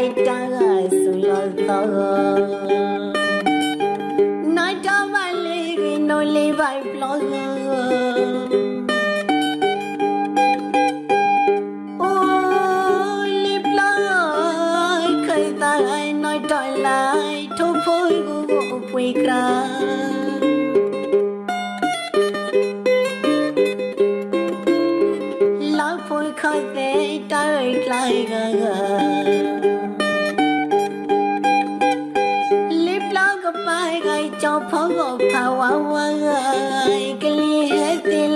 lại ta su lo to nói cho vai ly khi nói ly vai blog lại thu phôi của quỳ ra lá phôi khơi về, trời lại gần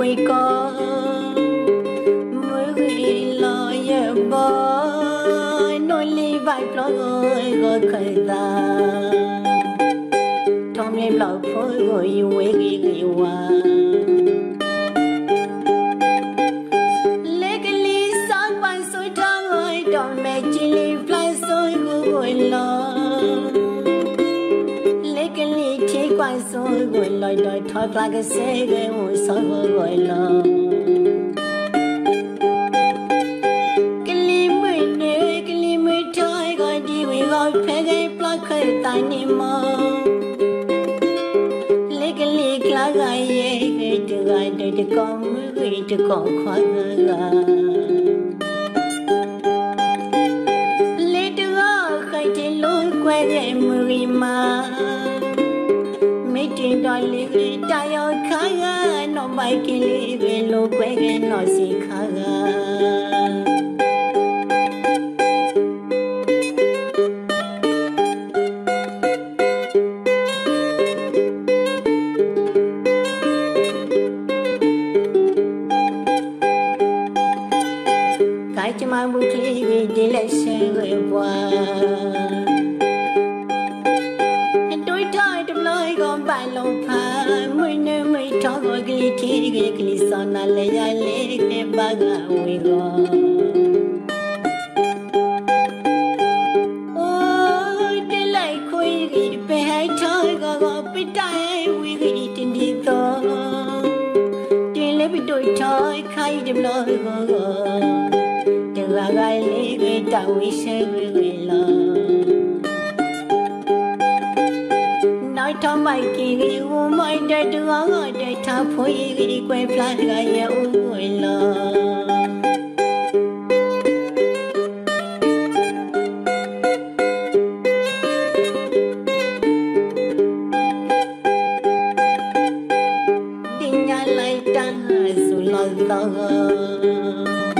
quay có mới ghi lo nhớ bơi nói ly vai lo ơi gọi khởi ta. Trong em lo phôi gọi quê ghi ghi hoài quan gọi lời đời thôi là cái xe ghê ngồi soi vừa gọi lời cái ly mười nè cái ly mười trời gọi đi quỳ gọi phê ghê plot khơi tai niệm mơ lấy cái ly kia gai ye ghê từ gai đời từ con mới ghê từ con khoa gai gai lấy từ khơi trên lối quay ghê mười mà trên đòi li ghi tay ơi khá ga nó bay kỳ li về lô quê ghé nó xì khá bagay ligwe tawi shegwe wela Nai ta mai ki gi u mai da du a ga da ta phoi gi kwe phla ga ye u wela လိုက်တန်းဆိုလောက်တော့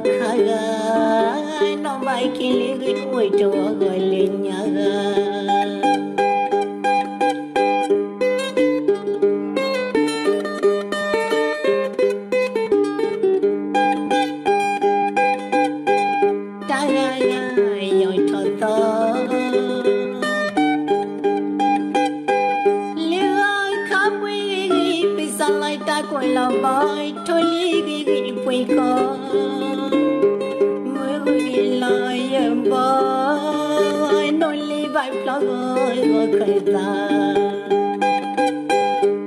khai nó bay kia liếc liếc mùi chùa gọi lên nhà gà gà quay lòng bói thôi lý ghi ghi quay co mới ghi lại em bói nói lý vai lo gọi gọi khởi ta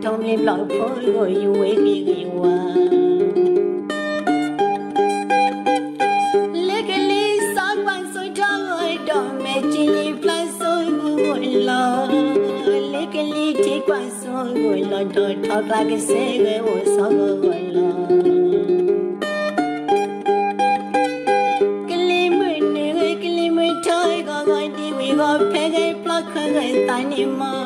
trong lý ngay lọ phôi yêu ghi ghi hoa cái lý chỉ quan soi vui lo đôi thọ là cái xe ghế ô sao vui lo cái lý mới nè cái lý mới thôi, gọi gọi đi vì gọi phê cái khơi cái tai ni mơ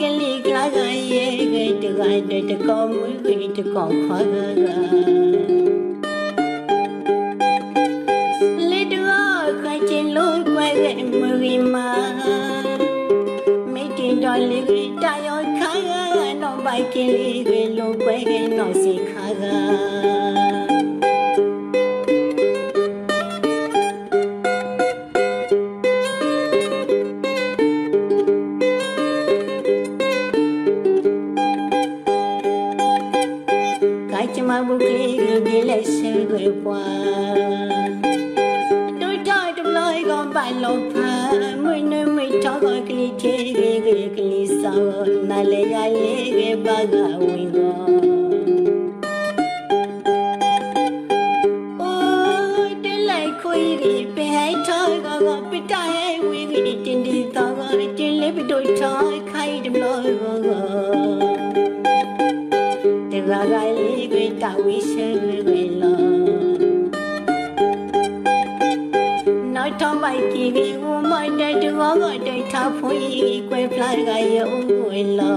cái ly lá gây gây gà de gà de con co mũi gây de co khó gây quay gà nó xì khá gà mà bục ly đi lệ xe người qua đôi trai trong lời gom bài lộc phá mới nơi mới cho gọi cái ly chê ghê ghê cái ly sao nà lệ ai lệ ghê ba gà uy gò la ga li gwe ka wi she gwe la nói cho mày kỳ vi u mai đây đừng ngó gọi đây tha phui quay lại gai yêu người lờ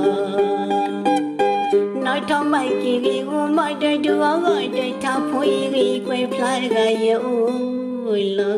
nói cho mày kỳ vi u mai đây đừng ngó gọi đây tha phui quay lại gai yêu người lờ